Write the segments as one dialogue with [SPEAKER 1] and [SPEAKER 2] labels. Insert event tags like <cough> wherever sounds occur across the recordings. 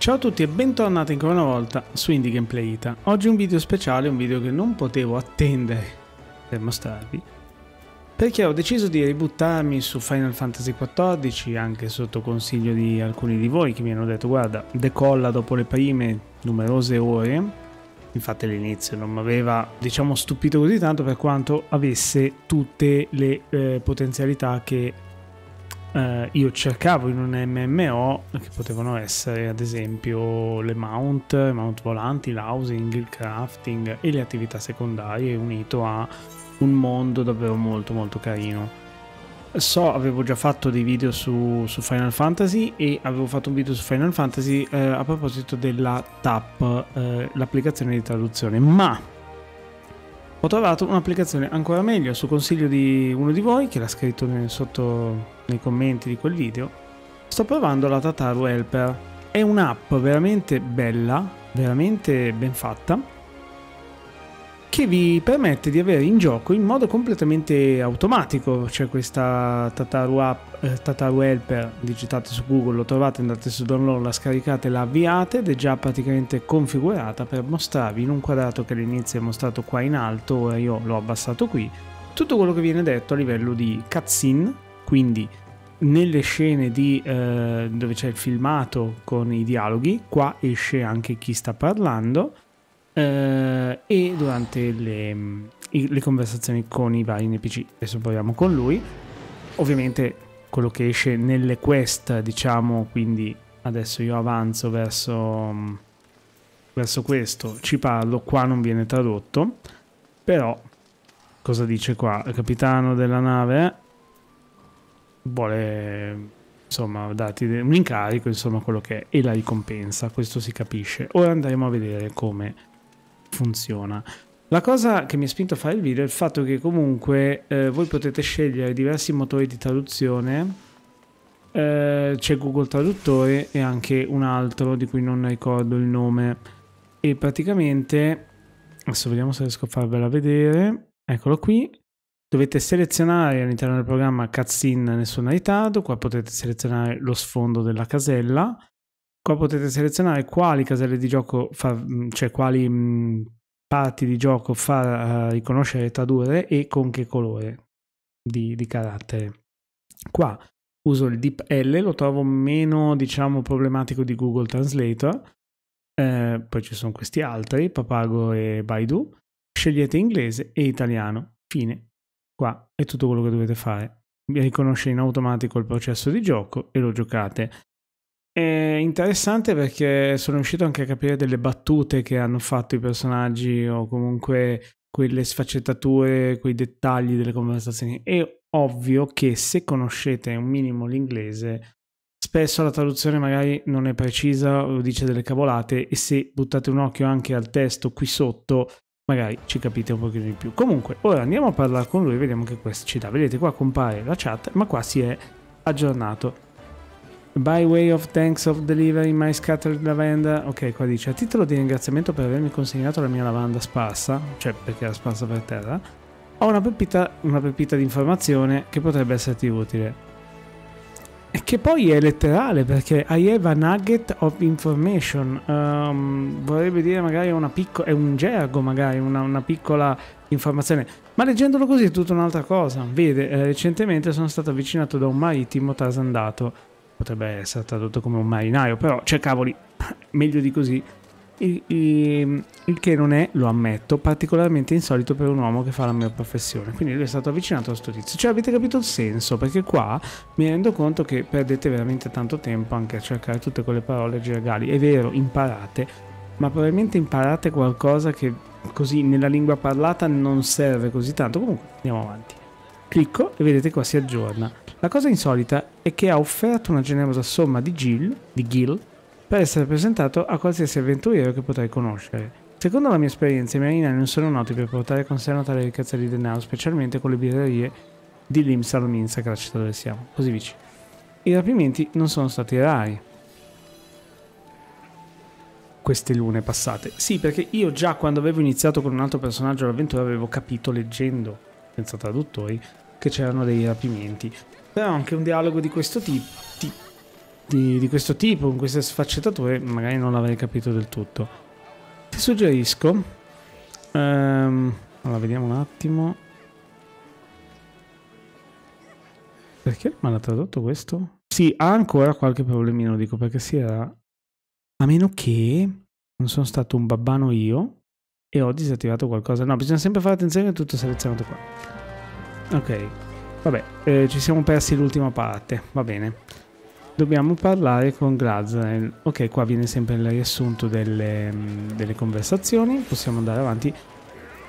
[SPEAKER 1] Ciao a tutti e bentornati ancora una volta su Indie Gameplay Ita. Oggi un video speciale, un video che non potevo attendere per mostrarvi, perché ho deciso di ributtarmi su Final Fantasy XIV, anche sotto consiglio di alcuni di voi che mi hanno detto guarda, decolla dopo le prime numerose ore, infatti all'inizio non mi aveva diciamo stupito così tanto per quanto avesse tutte le eh, potenzialità che eh, io cercavo in un MMO che potevano essere ad esempio le mount, mount volanti, l'housing, il crafting e le attività secondarie unito a un mondo davvero molto molto carino. So, avevo già fatto dei video su, su Final Fantasy e avevo fatto un video su Final Fantasy eh, a proposito della TAP, eh, l'applicazione di traduzione, ma ho trovato un'applicazione ancora meglio su consiglio di uno di voi che l'ha scritto sotto nei commenti di quel video. Sto provando la Tataru Helper. È un'app veramente bella, veramente ben fatta che vi permette di avere in gioco in modo completamente automatico. C'è questa Tataru, app, eh, Tataru Helper, digitate su Google, lo trovate, andate su download, la scaricate, la avviate ed è già praticamente configurata per mostrarvi in un quadrato che all'inizio è mostrato qua in alto, ora io l'ho abbassato qui, tutto quello che viene detto a livello di cutscene, quindi nelle scene di, eh, dove c'è il filmato con i dialoghi, qua esce anche chi sta parlando eh, e durante le, le, conversazioni con i vari NPC. Adesso proviamo con lui. Ovviamente quello che esce nelle quest, diciamo, quindi adesso io avanzo verso, verso questo, ci parlo, qua non viene tradotto, però cosa dice qua? Il capitano della nave vuole insomma darti un incarico, insomma quello che è, e la ricompensa, questo si capisce. Ora andremo a vedere come funziona. La cosa che mi ha spinto a fare il video è il fatto che comunque eh, voi potete scegliere diversi motori di traduzione, eh, c'è Google Traduttore e anche un altro di cui non ricordo il nome e praticamente, adesso vediamo se riesco a farvela vedere, eccolo qui, dovete selezionare all'interno del programma cutscene nessuna ritardo, qua potete selezionare lo sfondo della casella, Qua potete selezionare quali caselle di gioco, fa, mm, cioè quali mh, mm, parti di gioco far uh, riconoscere e tradurre e con che colore di, di carattere. Qua uso il DeepL, lo trovo meno diciamo problematico di Google Translator. Eh, poi ci sono questi altri, Papago e Baidu. Scegliete inglese e italiano. Fine. Qua è tutto quello che dovete fare. Vi riconosce in automatico il processo di gioco e lo giocate. È interessante perché sono riuscito anche a capire delle battute che hanno fatto i personaggi o comunque quelle sfaccettature, quei dettagli delle conversazioni. È ovvio che se conoscete un minimo l'inglese, spesso la traduzione magari non è precisa o dice delle cavolate e se buttate un occhio anche al testo qui sotto, magari ci capite un pochino di più. Comunque, ora andiamo a parlare con lui vediamo che questo ci dà. Vedete qua compare la chat, ma qua si è aggiornato By way of thanks of delivering my scattered lavender. Ok, qua dice a titolo di ringraziamento per avermi consegnato la mia lavanda sparsa, cioè perché era sparsa per terra, ho una pepita, una pepita di informazione che potrebbe esserti utile. Che poi è letterale perché I have a nugget of information. Um, vorrebbe dire magari una piccola. è un gergo, magari una, una, piccola informazione. Ma leggendolo così è tutta un'altra cosa. Vede, eh, recentemente sono stato avvicinato da un marittimo trasandato potrebbe essere tradotto come un marinaio, però cioè cavoli, <laughs> meglio di così. Il, che non è, lo ammetto, particolarmente insolito per un uomo che fa la mia professione. Quindi lui è stato avvicinato a questo tizio. Cioè, avete capito il senso? Perché qua mi rendo conto che perdete veramente tanto tempo anche a cercare tutte quelle parole gergali. È vero, imparate, ma probabilmente imparate qualcosa che così nella lingua parlata non serve così tanto. Comunque, andiamo avanti. Clicco e vedete qua si aggiorna. La cosa insolita è che ha offerto una generosa somma di Gil, di Gil per essere presentato a qualsiasi avventuriero che potrei conoscere. Secondo la mia esperienza, i marinai non sono noti per portare con sé notare ricchezza di denaro, specialmente con le birrerie di Limsal Minsa, che è la città dove siamo, così vicino. I rapimenti non sono stati rari. Queste lune passate. Sì, perché io già quando avevo iniziato con un altro personaggio l'avventura avevo capito leggendo, senza traduttori, che c'erano dei rapimenti. Però anche un dialogo di questo tipo, di, di questo tipo, con queste sfaccettature, magari non l'avrei capito del tutto. Ti suggerisco... Ehm, allora, vediamo un attimo. Perché mi ha tradotto questo? Sì, ha ancora qualche problemino, dico, perché si era... A meno che non sono stato un babbano io e ho disattivato qualcosa. No, bisogna sempre fare attenzione che è tutto selezionato qua. Ok, vabbè, eh, ci siamo persi l'ultima parte, va bene. Dobbiamo parlare con Glazel. Ok, qua viene sempre il riassunto delle, delle conversazioni. Possiamo andare avanti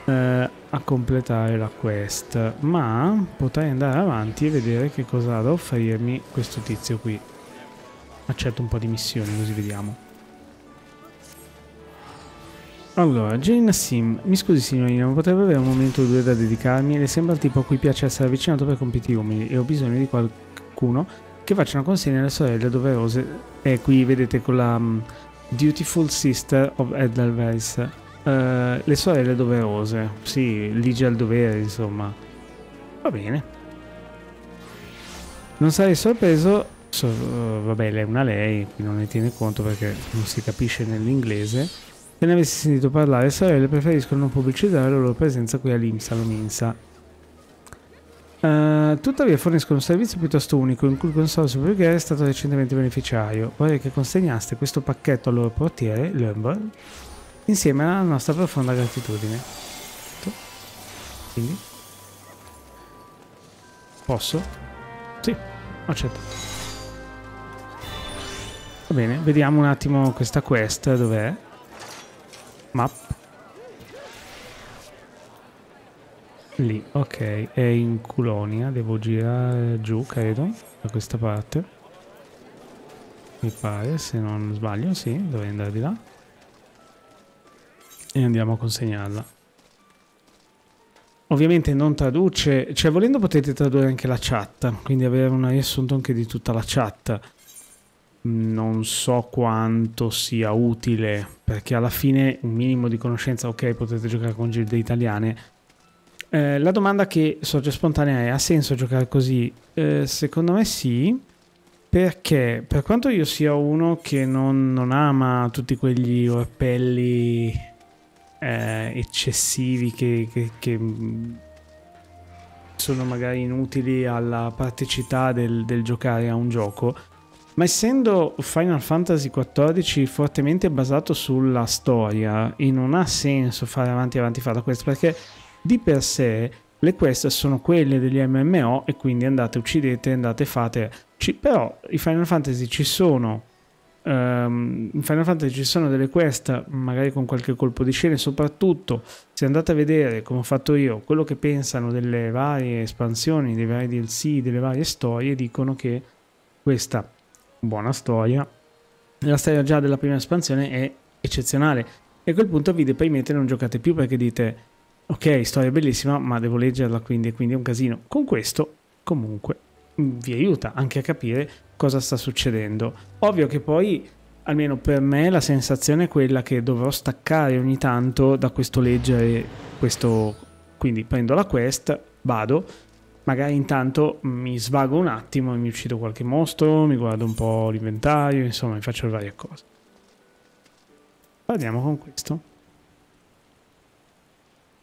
[SPEAKER 1] eh, a completare la quest. Ma potrei andare avanti e vedere che cosa ha da offrirmi questo tizio qui. Accetto un po' di missioni così vediamo. Allora, Jane Nassim, mi scusi signorina, ma potrebbe avere un momento o due da dedicarmi? Le sembra il tipo a cui piace essere avvicinato per compiti umili e ho bisogno di qualcuno che faccia una consegna alle sorelle doverose. E qui vedete con la um, Dutiful Sister of Edelweiss. Uh, le sorelle doverose. Sì, ligia al dovere, insomma. Va bene. Non sarei sorpreso. So, uh, vabbè, lei è una lei, qui non ne tiene conto perché non si capisce nell'inglese se ne avessi sentito parlare, le sorelle preferiscono non pubblicizzare la loro presenza qui all'Imsa, all'Ominsa. Uh, tuttavia forniscono un servizio piuttosto unico in cui il consorzio Brughere è stato recentemente beneficiario. Vorrei che consegnaste questo pacchetto al loro portiere, Lumber, insieme alla nostra profonda gratitudine. Quindi? Posso? Sì, accetto. Va bene, vediamo un attimo questa quest, dov'è? Map. Lì, ok, è in Culonia, devo girare giù, credo, da questa parte. Mi pare, se non sbaglio, sì, dovrei andare di là. E andiamo a consegnarla. Ovviamente non traduce, cioè volendo potete tradurre anche la chat, quindi avere un riassunto anche di tutta la chat non so quanto sia utile perché alla fine un minimo di conoscenza ok potete giocare con gilde italiane eh, la domanda che sorge spontanea è ha senso giocare così? Eh, secondo me sì. Perché? Per quanto io sia uno che non, non ama tutti quegli orpelli eh, eccessivi che, che, che, sono magari inutili alla praticità del, del giocare a un gioco ma essendo Final Fantasy XIV fortemente basato sulla storia, e non ha senso fare avanti e avanti fare questo, perché di per sé le quest sono quelle degli MMO e quindi andate, uccidete, andate, fate... Ci, però i Final Fantasy ci sono... Um, in Final Fantasy ci sono delle quest magari con qualche colpo di scena soprattutto se andate a vedere come ho fatto io quello che pensano delle varie espansioni dei vari DLC delle varie storie dicono che questa buona storia. La storia già della prima espansione è eccezionale e a quel punto vi deprimete e non giocate più perché dite ok, storia bellissima, ma devo leggerla quindi quindi è un casino. Con questo comunque vi aiuta anche a capire cosa sta succedendo. Ovvio che poi almeno per me la sensazione è quella che dovrò staccare ogni tanto da questo leggere questo quindi prendo la quest, vado magari intanto mi svago un attimo e mi uccido qualche mostro, mi guardo un po' l'inventario, insomma mi faccio varie cose. Andiamo con questo.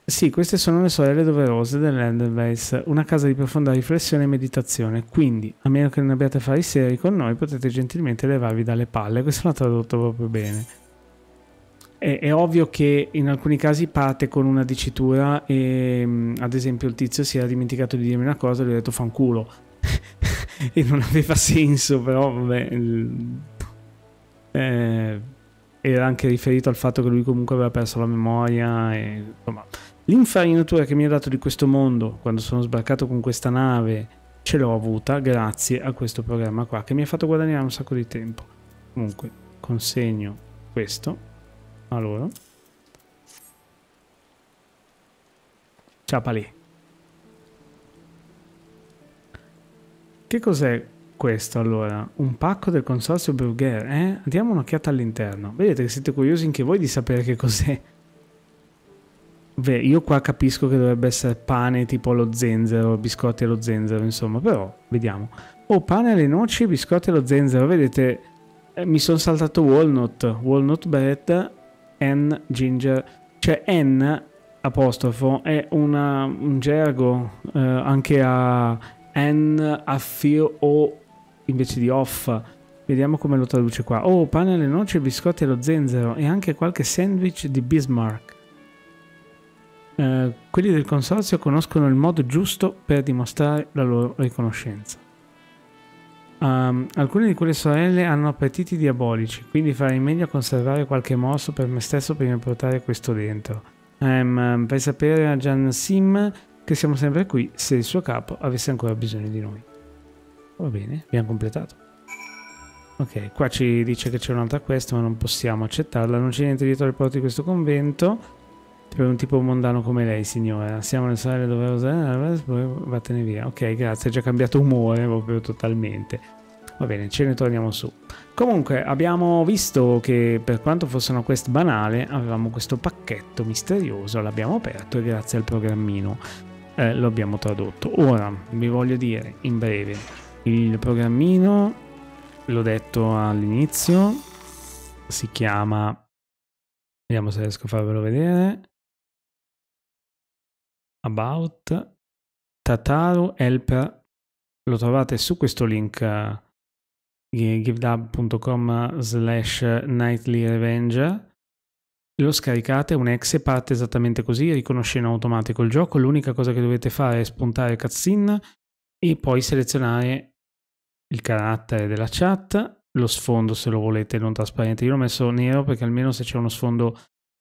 [SPEAKER 1] Sì, queste sono le sorelle doverose dell'Enderbase, una casa di profonda riflessione e meditazione, quindi, a meno che non abbiate affari seri con noi, potete gentilmente levarvi dalle palle. Questo l'ha tradotto proprio bene. È, è, ovvio che in alcuni casi parte con una dicitura e mm, ad esempio il tizio si era dimenticato di dirmi una cosa e gli ho detto fanculo. <laughs> E non aveva senso però vabbè il, eh, era anche riferito al fatto che lui comunque aveva perso la memoria e insomma l'infarinatura che mi ha dato di questo mondo quando sono sbarcato con questa nave ce l'ho avuta grazie a questo programma qua che mi ha fatto guadagnare un sacco di tempo comunque consegno questo allora. Ciao Palì. Che cos'è questo allora? Un pacco del consorzio Burger, eh? Diamo un'occhiata all'interno. Vedete che siete curiosi anche voi di sapere che cos'è. Beh, io qua capisco che dovrebbe essere pane tipo lo zenzero, biscotti allo zenzero, insomma, però vediamo. Oh, pane alle noci, biscotti allo zenzero, vedete, eh, mi sono saltato walnut, walnut bread and ginger, cioè N apostrofo è una, un gergo eh, anche a N a fio o invece di off. Vediamo come lo traduce qua. Oh, pane alle noci, biscotti allo zenzero e anche qualche sandwich di Bismarck. Eh, quelli del consorzio conoscono il modo giusto per dimostrare la loro riconoscenza. Um, alcune di quelle sorelle hanno appetiti diabolici, quindi farei meglio a conservare qualche morso per me stesso prima di portare questo dentro. Um, per sapere a Gian Sim che siamo sempre qui se il suo capo avesse ancora bisogno di noi. Va bene, abbiamo completato. Ok, qua ci dice che c'è un'altra quest, ma non possiamo accettarla. Non c'è niente dietro le porte di questo convento per un tipo mondano come lei, signora. Siamo nelle sorelle doverose, vattene via. Ok, grazie, ha già cambiato umore proprio totalmente. Va bene, ce ne torniamo su. Comunque, abbiamo visto che per quanto fosse una quest banale, avevamo questo pacchetto misterioso, l'abbiamo aperto e grazie al programmino eh, lo abbiamo tradotto. Ora, vi voglio dire in breve, il programmino, l'ho detto all'inizio, si chiama... Vediamo se riesco a farvelo vedere about Tataru Helper lo trovate su questo link uh, givedub.com slash nightly revenger lo scaricate, un exe parte esattamente così, riconosce in automatico il gioco, l'unica cosa che dovete fare è spuntare cutscene e poi selezionare il carattere della chat, lo sfondo se lo volete non trasparente, io l'ho messo nero perché almeno se c'è uno sfondo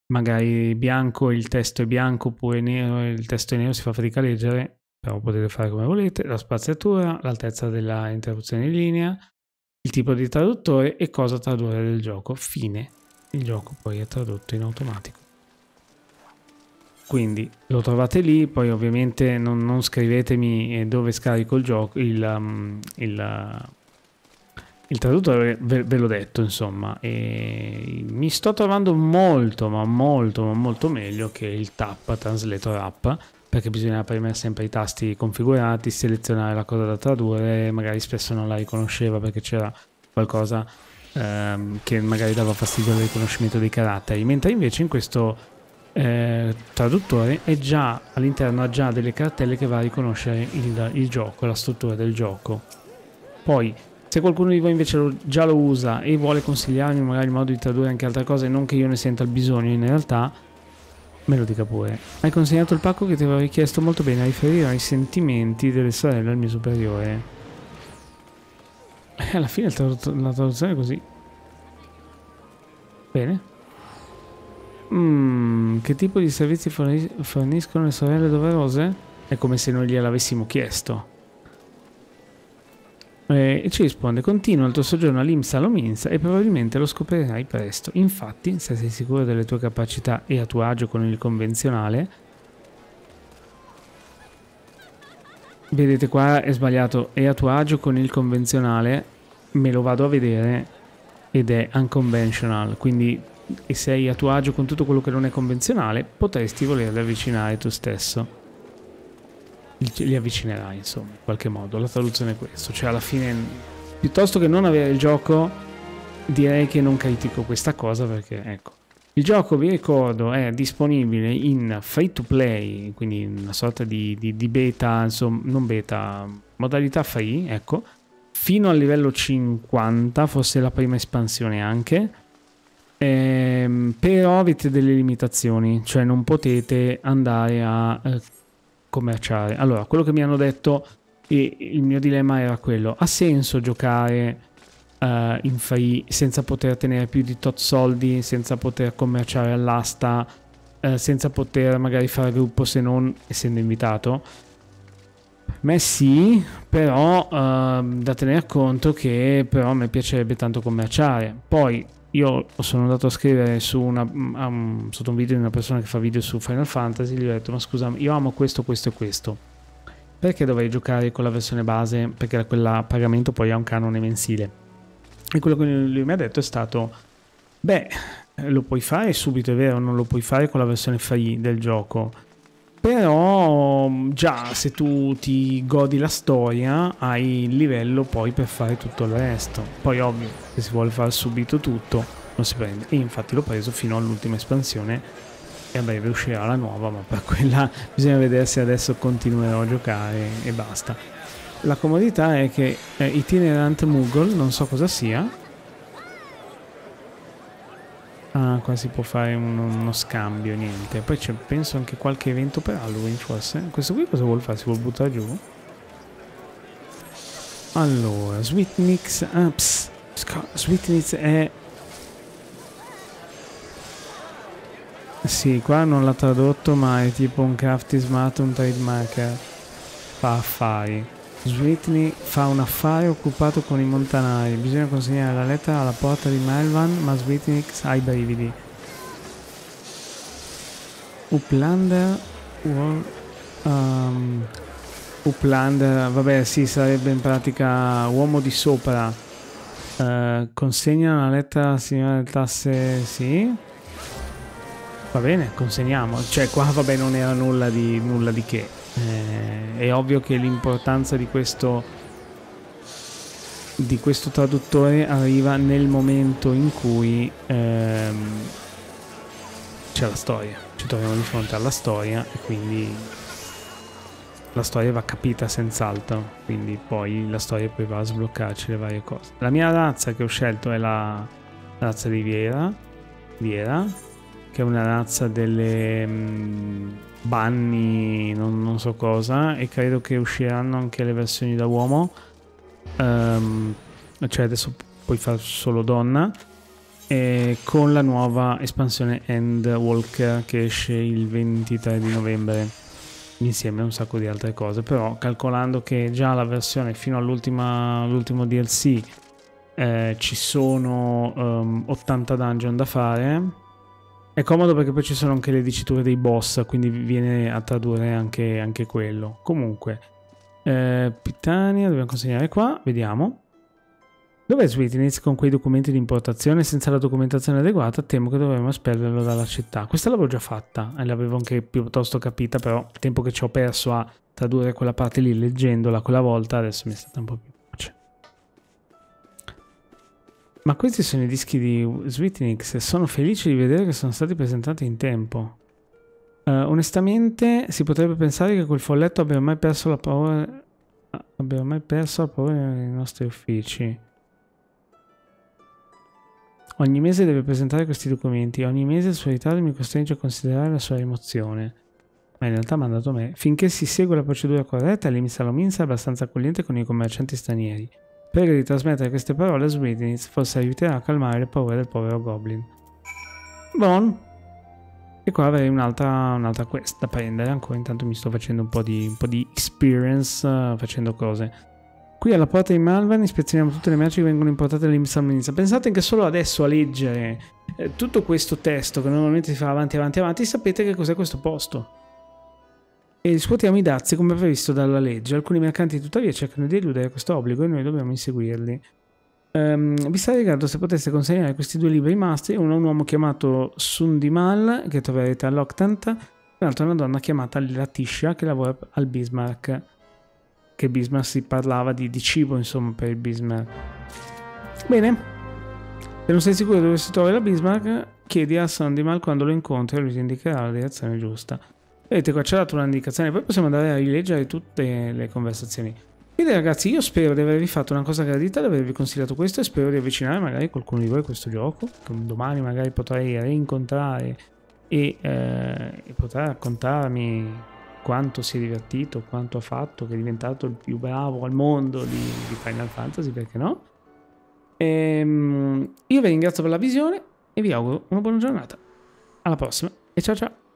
[SPEAKER 1] magari bianco il testo è bianco oppure nero il testo è nero si fa fatica a leggere, però potete fare come volete, la spaziatura, l'altezza della interruzione di linea, il tipo di traduttore e cosa tradurre del gioco. Fine. Il gioco poi è tradotto in automatico. Quindi lo trovate lì, poi ovviamente non, non scrivetemi eh, dove scarico il gioco, il, um, il, il traduttore ve, ve l'ho detto insomma e mi sto trovando molto ma molto ma molto meglio che il tap translator app perché bisogna premere sempre i tasti configurati selezionare la cosa da tradurre magari spesso non la riconosceva perché c'era qualcosa ehm, che magari dava fastidio al riconoscimento dei caratteri. Mentre invece in questo eh, traduttore è già all'interno ha già delle cartelle che va a riconoscere il, il gioco la struttura del gioco. Poi se qualcuno di voi invece lo, già lo usa e vuole consigliarmi magari il modo di tradurre anche altre cose, non che io ne senta il bisogno in realtà, me lo dica pure. Hai consegnato il pacco che ti avevo richiesto molto bene a riferire ai sentimenti delle sorelle al mio superiore. E eh, alla fine la traduzione è così. Bene. Mm, che tipo di servizi forniscono le sorelle doverose? È come se noi gliel'avessimo chiesto. Eh, e ci risponde, continua il tuo soggiorno all'Imsa Lominsa e probabilmente lo scoprirai presto. Infatti, se sei sicuro delle tue capacità e a tuo agio con il convenzionale, vedete qua è sbagliato, è a tuo agio con il convenzionale, me lo vado a vedere ed è unconventional, quindi e sei a tuo agio con tutto quello che non è convenzionale, potresti volerli avvicinare tu stesso li avvicinerai insomma in qualche modo. La traduzione è questo. Cioè alla fine piuttosto che non avere il gioco direi che non critico questa cosa perché ecco il gioco vi ricordo è disponibile in free to play quindi una sorta di, di, di beta insomma non beta modalità free ecco fino al livello 50 forse la prima espansione anche. Ehm, però avete delle limitazioni cioè non potete andare a eh, commerciare. Allora, quello che mi hanno detto e il mio dilemma era quello, ha senso giocare uh, in free senza poter tenere più di tot soldi, senza poter commerciare all'asta, uh, senza poter magari fare gruppo se non essendo invitato? Me sì, però uh, da tenere conto che però a me piacerebbe tanto commerciare. Poi io sono andato a scrivere su una, um, sotto un video di una persona che fa video su Final Fantasy, gli ho detto ma scusa, io amo questo, questo e questo. Perché dovrei giocare con la versione base? Perché quella a pagamento poi ha un canone mensile. E quello che lui mi ha detto è stato, beh, lo puoi fare subito, è vero, non lo puoi fare con la versione free del gioco. Però già se tu ti godi la storia hai il livello poi per fare tutto il resto. Poi ovvio, se si vuole fare subito tutto non si prende. E infatti l'ho preso fino all'ultima espansione e a breve uscirà la nuova, ma per quella <laughs> bisogna vedere se adesso continuerò a giocare e basta. La comodità è che eh, itinerant Moogle, non so cosa sia, Ah, qua si può fare uno, uno scambio, niente. Poi c'è, penso, anche qualche evento per Halloween, forse. Questo qui cosa vuol fare? Si vuole buttare giù? Allora, Sweet Mix... Ah, pss, Sweet Mix è... Sì, qua non l'ha tradotto, ma è tipo un crafty smart, un trade marker. Fa affari. Switney fa un affare occupato con i montanari. Bisogna consegnare la lettera alla porta di Melvan, ma Switney ha i brividi. Uplander um, Uplander, vabbè sì, sarebbe in pratica uomo di sopra. Uh, consegna la lettera signora del tasse, sì. Va bene, consegniamo. Cioè qua vabbè non era nulla di, nulla di che. Eh, è ovvio che l'importanza di questo, di questo traduttore arriva nel momento in cui ehm, c'è la storia. Ci troviamo di fronte alla storia e quindi la storia va capita senz'altro, quindi poi la storia poi va a sbloccarci le varie cose. La mia razza che ho scelto è la razza di Viera, Viera che è una razza delle... Mh, Bunny, non, non, so cosa, e credo che usciranno anche le versioni da uomo. Um, cioè adesso puoi fare solo donna. E con la nuova espansione Endwalker che esce il 23 di novembre insieme a un sacco di altre cose però calcolando che già la versione fino all'ultimo DLC eh, ci sono um, 80 dungeon da fare è comodo perché poi ci sono anche le diciture dei boss, quindi viene a tradurre anche, anche quello. Comunque, eh, Pitania, dobbiamo consegnare qua, vediamo. Dov'è Sweetness con quei documenti di importazione senza la documentazione adeguata? Temo che dovremmo esperlerlo dalla città. Questa l'avevo già fatta e l'avevo anche piuttosto capita, però il tempo che ci ho perso a tradurre quella parte lì leggendola quella volta adesso mi è stata un po' più ma questi sono i dischi di Sweetnix e sono felice di vedere che sono stati presentati in tempo. Uh, onestamente si potrebbe pensare che quel folletto abbia mai perso la paura abbia mai perso la paura nei nostri uffici. Ogni mese deve presentare questi documenti ogni mese il suo ritardo mi costringe a considerare la sua rimozione. Ma in realtà ha mandato me. Finché si segue la procedura corretta, Limisa Lominsa è abbastanza accogliente con i commercianti stranieri. Prego di trasmettere queste parole a Sweetness, forse aiuterà a calmare le paure del povero Goblin. Bon. E qua avrei un'altra, un'altra quest da prendere, ancora intanto mi sto facendo un po' di, un po di experience uh, facendo cose. Qui alla porta di Malvan ispezioniamo tutte le merci che vengono importate dall'Imsalminizia. Pensate che solo adesso a leggere eh, tutto questo testo che normalmente si fa avanti avanti avanti sapete che cos'è questo posto e riscuotiamo i dazi come previsto dalla legge. Alcuni mercanti tuttavia cercano di eludere questo obbligo e noi dobbiamo inseguirli. Um, vi sarei grato se poteste consegnare questi due libri mastri, uno a un uomo chiamato Sundimal, che troverete all'Octant, e l'altro a una donna chiamata Latisha, che lavora al Bismarck. Che Bismarck si parlava di, di cibo, insomma, per il Bismarck. Bene, se non sei sicuro dove si trova la Bismarck, chiedi a Sundimal quando lo incontri e lui ti indicherà la direzione giusta. Vedete qua ci ha dato un'indicazione, poi possiamo andare a rileggere tutte le conversazioni. Quindi ragazzi io spero di avervi fatto una cosa gradita, di avervi consigliato questo e spero di avvicinare magari qualcuno di voi a questo gioco, che domani magari potrei rincontrare e, eh, e potrà raccontarmi quanto si è divertito, quanto ha fatto, che è diventato il più bravo al mondo di, di Final Fantasy, perché no? Ehm, io vi ringrazio per la visione e vi auguro una buona giornata. Alla prossima e ciao ciao!